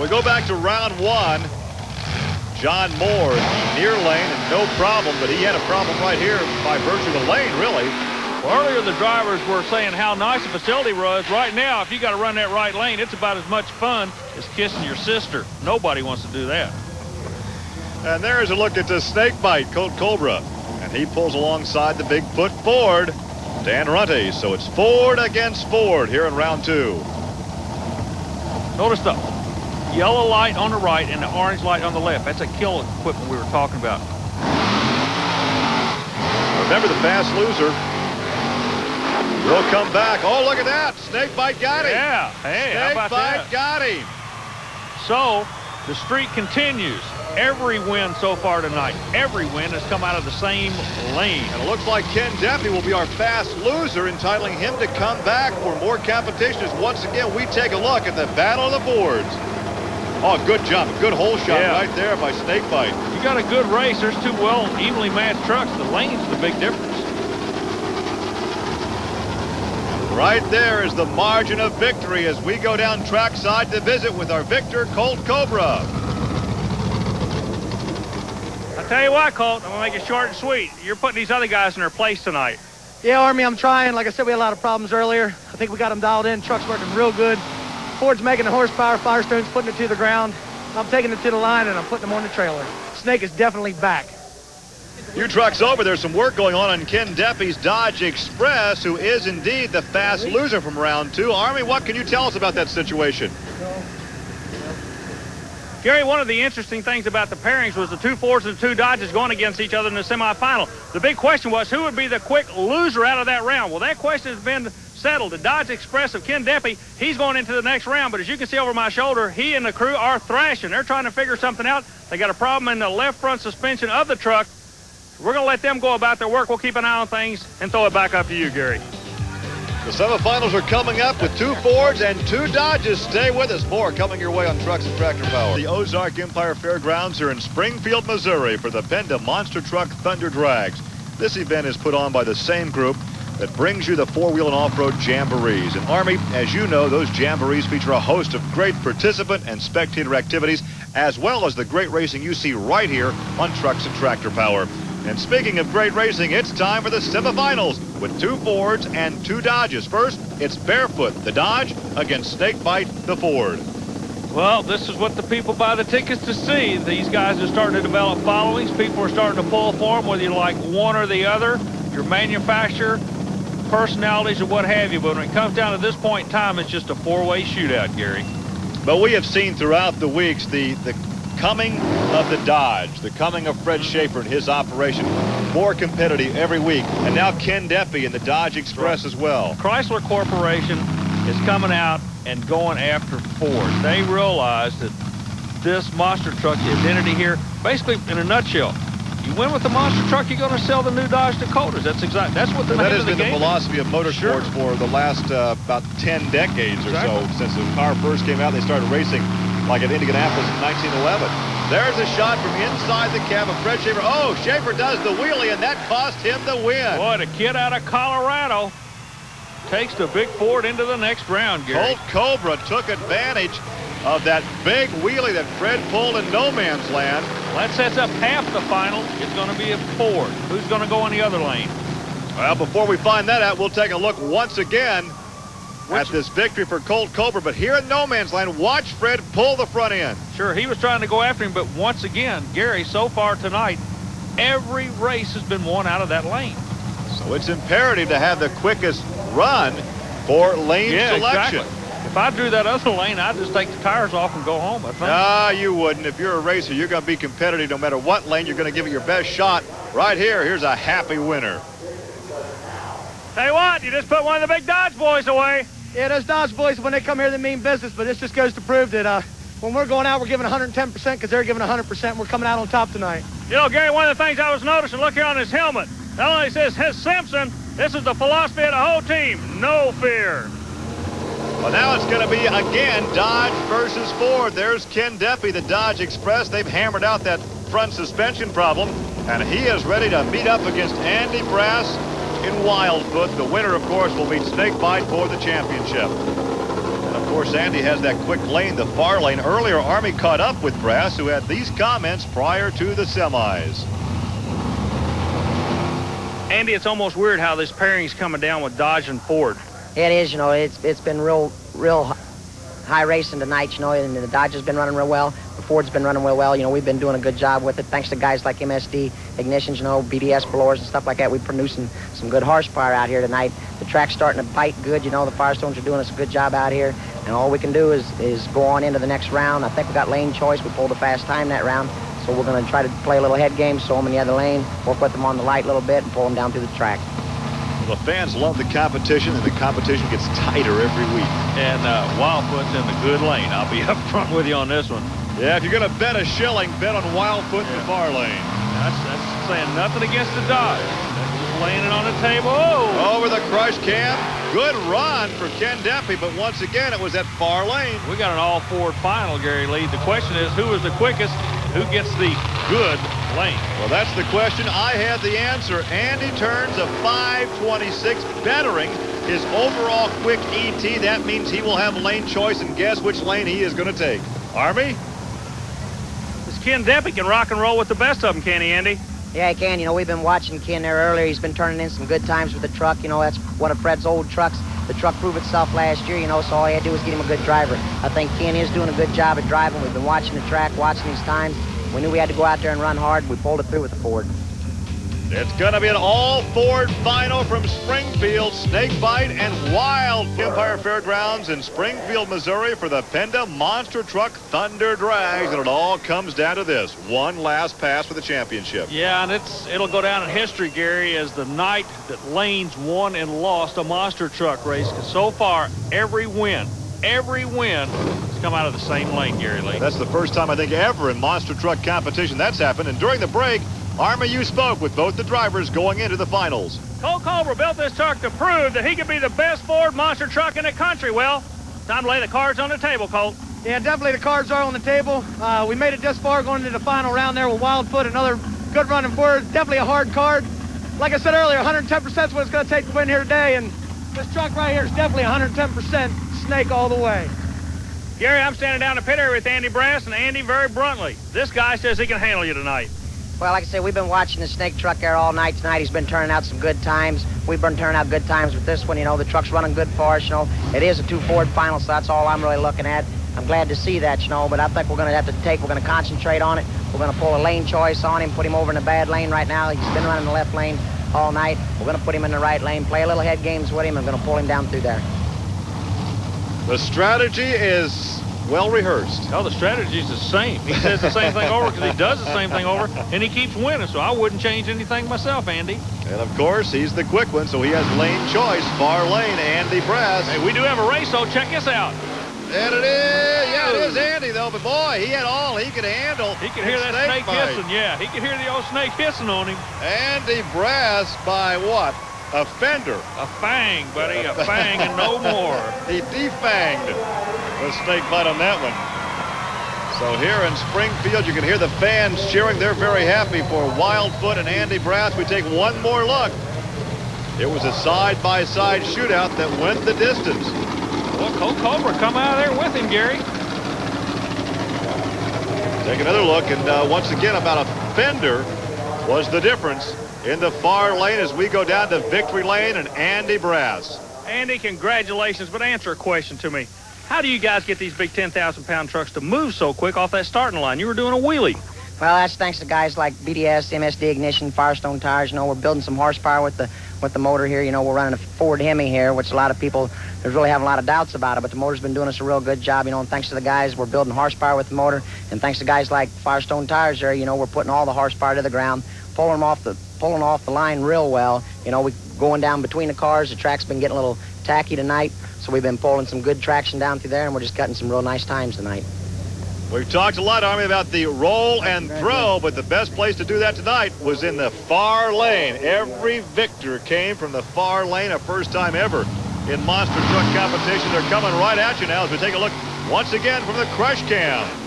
We go back to round one. John Moore near lane and no problem, but he had a problem right here by virtue of the lane, really. Well, earlier the drivers were saying how nice the facility was. Right now, if you got to run that right lane, it's about as much fun as kissing your sister. Nobody wants to do that. And there is a look at the snake bite, Colt Cobra. And he pulls alongside the Bigfoot Ford, Dan Runte. So it's Ford against Ford here in round two. Notice the yellow light on the right and the orange light on the left. That's a kill equipment we were talking about. Remember the fast loser. Will come back. Oh, look at that. Snake bite got him. Yeah. Hey, Snake bite that? got him. So the streak continues. Every win so far tonight, every win has come out of the same lane. And it looks like Ken Deppy will be our fast loser, entitling him to come back for more competition as once again we take a look at the Battle of the Boards. Oh, good jump. Good hole shot Yeah. right there by Snakebite. You got a good race. There's two well evenly matched trucks. The lane's the big difference. Right there is the margin of victory as we go down trackside to visit with our victor, Colt Cobra. I tell you what, Colt, I'm gonna make it short and sweet. You're putting these other guys in their place tonight. Yeah, Army, I'm trying. Like I said, we had a lot of problems earlier. I think we got them dialed in. Truck's working real good. Ford's making the horsepower. Firestone's putting it to the ground. I'm taking it to the line, and I'm putting them on the trailer. Snake is definitely back. Few trucks over, there's some work going on on Ken Deppy's Dodge Express, who is indeed the fast loser from round two. Army, what can you tell us about that situation? Gary, one of the interesting things about the pairings was the two Fords and the two Dodges going against each other in the semifinal. The big question was who would be the quick loser out of that round. Well, that question has been settled. The Dodge Express of Ken Deppy, he's going into the next round. But as you can see over my shoulder, he and the crew are thrashing. They're trying to figure something out. They got a problem in the left front suspension of the truck. We're going to let them go about their work. We'll keep an eye on things and throw it back up to you, Gary. The semifinals are coming up with two Fords and two Dodges. Stay with us. More coming your way on Trucks and Tractor Power. The Ozark Empire Fairgrounds are in Springfield, Missouri for the Penda Monster Truck Thunder Drags. This event is put on by the same group that brings you the four-wheel and off-road jamborees. And Army, as you know, those jamborees feature a host of great participant and spectator activities, as well as the great racing you see right here on Trucks and Tractor Power. And speaking of great racing, it's time for the semifinals with two Fords and two Dodges. First, it's Bearfoot, the Dodge, against Snakebite, the Ford. Well, this is what the people buy the tickets to see. These guys are starting to develop followings. People are starting to pull for them, whether you like one or the other, your manufacturer, personalities, or what have you. But when it comes down to this point in time, it's just a four-way shootout, Gary. But we have seen throughout the weeks the, the coming of the Dodge, the coming of Fred mm-hmm. Schaefer and his operation, more competitive every week. And now Ken Deppy and the Dodge Express as well. Chrysler Corporation is coming out and going after Ford. They realize that this monster truck, identity here, basically in a nutshell, you win with the monster truck, you're going to sell the new Dodge Dakotas. That's exactly that's what the And that has the been the game is. philosophy of motorsports for the last uh, about 10 decades or so. Since the car first came out, they started racing like at Indianapolis in 1911. There's a shot from inside the cab of Fred Schaefer. Oh, Schaefer does the wheelie, and that cost him the win. Boy, the kid out of Colorado takes the big Ford into the next round, Gary. Colt Cobra took advantage of that big wheelie that Fred pulled in no man's land. Well, that sets up half the final. It's going to be a Ford. Who's going to go in the other lane? Well, before we find that out, we'll take a look once again at this victory for Colt Cobra. But here in no man's land, watch Fred pull the front end. Sure, he was trying to go after him, but once again, Gary, so far tonight, every race has been won out of that lane. So it's imperative to have the quickest run for lane Yeah, selection. exactly. If I drew that other lane, I'd just take the tires off and go home, I think. Ah, you wouldn't. If you're a racer, you're going to be competitive no matter what lane. You're going to give it your best shot. Right here, here's a happy winner. Tell you what, you just put one of the big Dodge boys away. Yeah, those Dodge boys, when they come here, they mean business. But this just goes to prove that uh, when we're going out, we're giving 110% because they're giving 100%. We're coming out on top tonight. You know, Gary, one of the things I was noticing, look here on his helmet. Not only says his Simpson, this is the philosophy of the whole team. No fear. Well, now it's going to be again Dodge versus Ford. There's Ken Deppy, the Dodge Express. They've hammered out that front suspension problem, and he is ready to meet up against Andy Brass in Wildfoot. The winner, of course, will meet Snakebite for the championship. And of course, Andy has that quick lane, the far lane. Earlier, Army caught up with Brass, who had these comments prior to the semis. Andy, it's almost weird how this pairing's coming down with Dodge and Ford. It is, you know, it's it's been real, real high racing tonight, you know, and the Dodge has been running real well. The Ford's been running real well. You know, we've been doing a good job with it, thanks to guys like MSD ignitions, you know, BDS blowers and stuff like that. We're producing some good horsepower out here tonight. The track's starting to bite good. You know, the Firestones are doing us a good job out here, and all we can do is is go on into the next round. I think we got lane choice. We pulled a fast time that round. So we're going to try to play a little head game, show them in the other lane, work with them on the light a little bit, and pull them down through the track. Well, the fans love the competition, and the competition gets tighter every week. And uh, Wildfoot's in the good lane. I'll be up front with you on this one. Yeah, if you're going to bet a shilling, bet on Wildfoot in the far lane. That's, that's saying nothing against the Dodge. That's just laying it on the table. Oh! Over the crush cam. Good run for Ken Deppy, but once again, it was that far lane. We got an all-Ford final, Gary Lee. The question is, who is the quickest? Who gets the good lane? Well, that's the question. I had the answer. Andy turns a 526, bettering his overall quick ET. That means he will have lane choice, and guess which lane he is going to take. Army? This Ken Deppy can rock and roll with the best of them, can he, Andy? Yeah, he can. You know, we've been watching Ken there earlier. He's been turning in some good times with the truck. You know, that's one of Fred's old trucks. The truck proved itself last year, you know, so all he had to do was get him a good driver. I think Ken is doing a good job at driving. We've been watching the track, watching these times. We knew we had to go out there and run hard. We pulled it through with the Ford. It's going to be an all-Ford final from Springfield, Snakebite and Wild Empire Fairgrounds in Springfield, Missouri for the Penda Monster Truck Thunder Drags. And it all comes down to this, one last pass for the championship. Yeah, and it's it'll go down in history, Gary, as the night that Lanes won and lost a monster truck race. Because so far, every win, every win has come out of the same lane, Gary Lee. That's the first time, I think, ever in monster truck competition that's happened. And during the break, Army, you spoke with both the drivers going into the finals. Colt Cobra built this truck to prove that he could be the best Ford monster truck in the country. Well, time to lay the cards on the table, Colt. Yeah, definitely the cards are on the table. Uh, we made it this far going into the final round there with Wildfoot, another good running Ford. Definitely a hard card. Like I said earlier, 110% is what it's going to take to win here today, and this truck right here is definitely 110% snake all the way. Gary, I'm standing down the pit area with Andy Brass, and Andy very bluntly. This guy says he can handle you tonight. Well, like I said, we've been watching the snake truck there all night tonight. He's been turning out some good times. We've been turning out good times with this one. You know, the truck's running good for us. You know, it is a two Ford final, so that's all I'm really looking at. I'm glad to see that, you know, but I think we're going to have to take, we're going to concentrate on it. We're going to pull a lane choice on him, put him over in a bad lane right now. He's been running the left lane all night. We're going to put him in the right lane, play a little head games with him, and going to pull him down through there. The strategy is well rehearsed. Oh, the strategy's the same. He says the same thing over because he does the same thing over, and he keeps winning. So I wouldn't change anything myself, Andy. And of course, he's the quick one, so he has lane choice. Far lane, Andy Brass. Hey, we do have a race, though. Check this out. And it is, yeah, it is Andy, though, but boy, he had all he could handle. He could hear that snake, fight. hissing, yeah. He could hear the old snake hissing on him. Andy Brass by what? A fender. A fang, buddy, a fang and no more. He defanged the snake bite on that one. So here in Springfield, you can hear the fans cheering. They're very happy for Wildfoot and Andy Brass. We take one more look. It was a side-by-side -side shootout that went the distance. Well, Colt Cobra come out of there with him, Gary. Take another look, and uh, once again, about a fender was the difference in the far lane as we go down to victory lane and Andy Brass. Andy, congratulations, but answer a question to me. How do you guys get these big 10,000 pound trucks to move so quick off that starting line? You were doing a wheelie. Well, that's thanks to guys like BDS, MSD Ignition, Firestone Tires. You know, we're building some horsepower with the with the motor here. You know, we're running a Ford Hemi here, which a lot of people there's really having a lot of doubts about it. But the motor's been doing us a real good job. You know, and thanks to the guys, we're building horsepower with the motor. And thanks to guys like Firestone Tires there, you know, we're putting all the horsepower to the ground, pulling them off the pulling off the line real well. You know, we going down between the cars. The track's been getting a little tacky tonight, so we've been pulling some good traction down through there, and we're just cutting some real nice times tonight. We've talked a lot, Army, about the roll and throw, but the best place to do that tonight was in the far lane. Every victor came from the far lane, a first time ever in monster truck competition. They're coming right at you now as we take a look once again from the crush cam.